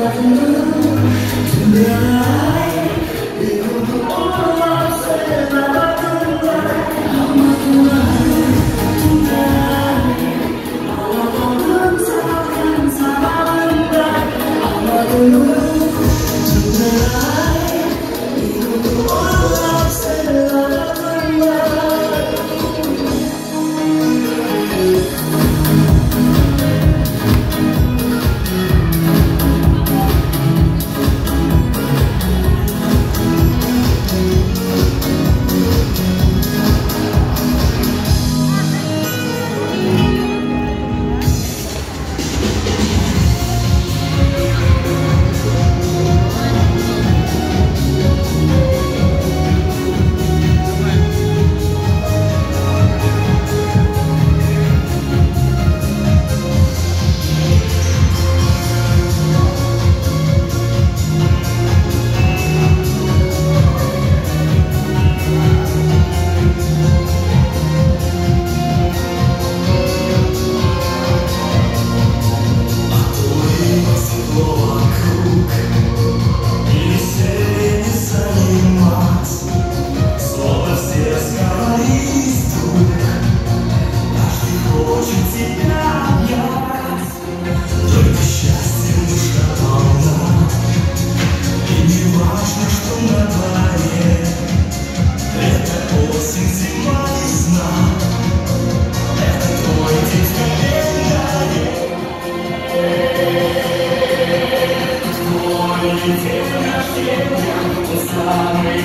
What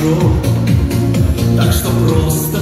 хорошо, так что просто